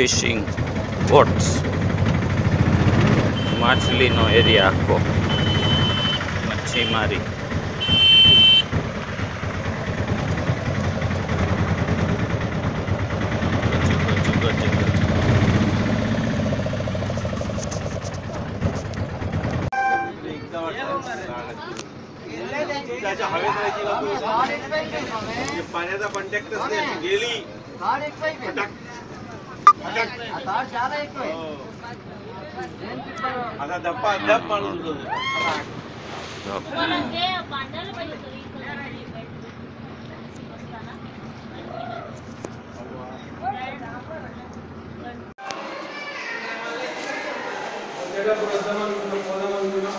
Fishing boats માછલીનો area આખો મચ્છીમારી ગજુ, ગજુ, ગજુ, ગજુ. त्याच्या हवेत राहायची नको. जे पाण्याचा कॉन्टॅक्ट असते गेली అదా దప్ప దప్ప అనుకుంటుంది పోదామనుకున్నాం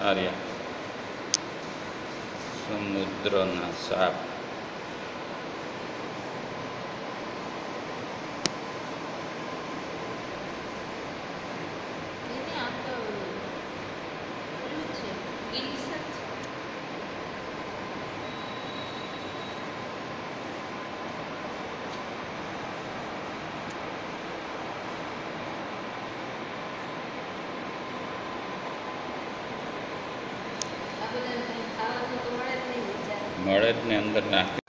આર્યા સમુદ્રના સાપ. મળદની અંદર નાખી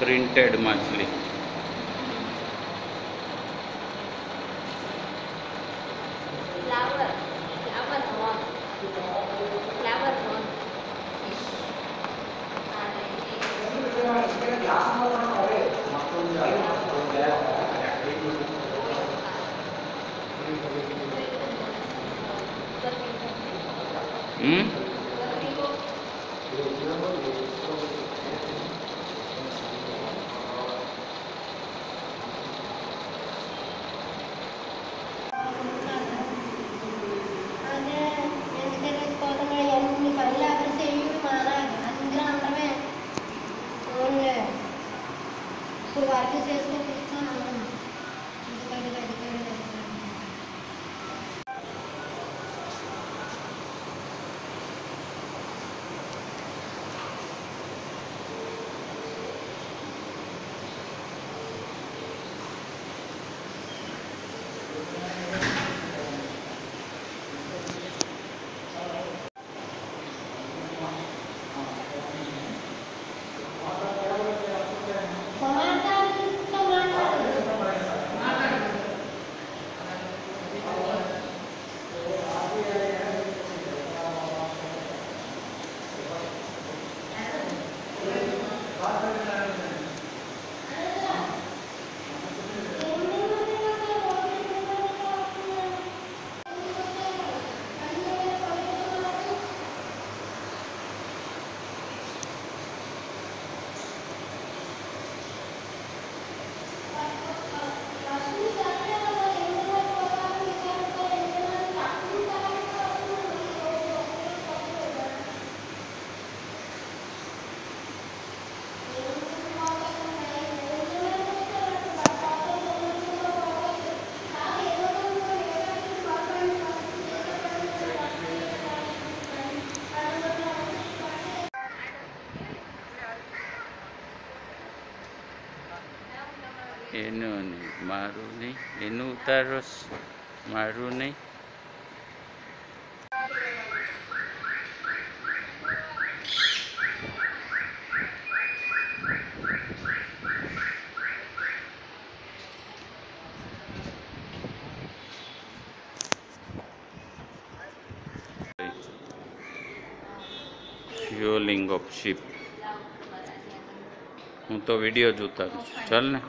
printed monthly. એનું નહીં, મારું નહીં, એનું ઉતારો મારું નહીં. ફ્યુઅલિંગ ઓફ શિપ હું તો વીડિયો જોતા છું. ચાલ ને.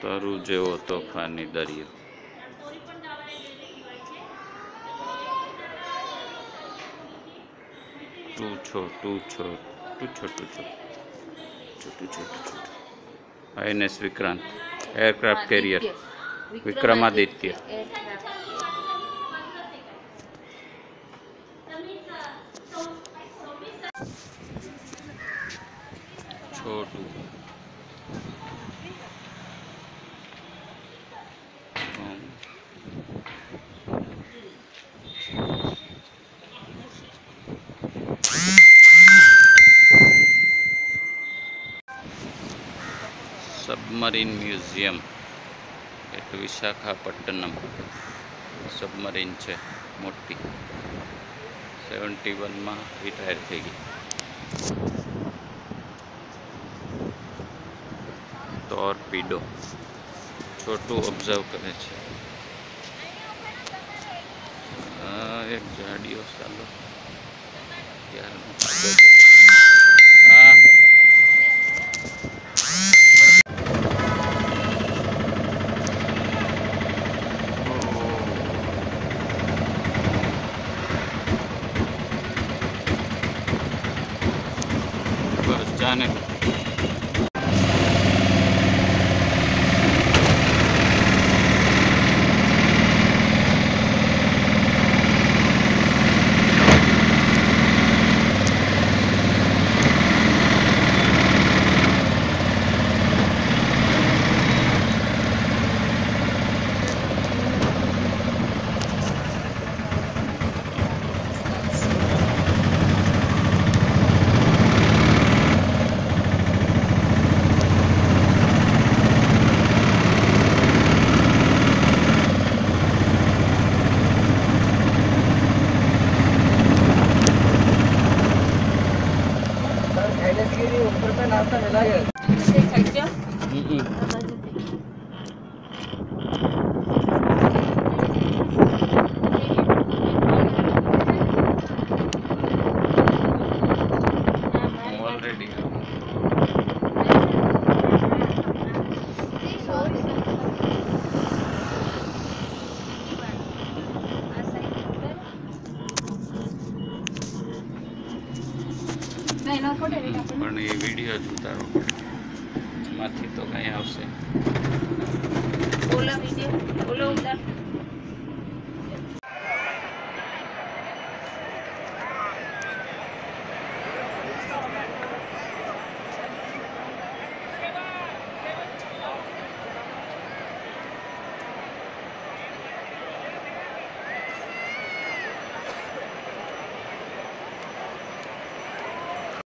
તરુ જેવો તોફાની દરિયો ટુ છો ટુ છો ટુ છો ટુ છો છોટું છોટું છોટું INS Vikrant aircraft carrier Vikramaditya Chhotu. Submarine museum at Visakhapatnam submarine છે મોટી સેવન્ટી વનમાં રિટાયર થઈ ગઈ ટોર્પીડો છોટું ઓબ્ઝર્વ કરે છે આ એક જાડીઓ સાલો ત્યારનો આગળ જતો. 잘 뛰어? 응응. સીડીઓ જ ઉતારવો પડે એમાંથી તો કંઈ આવશે. બોલો બીજે બોલો ઉતાર.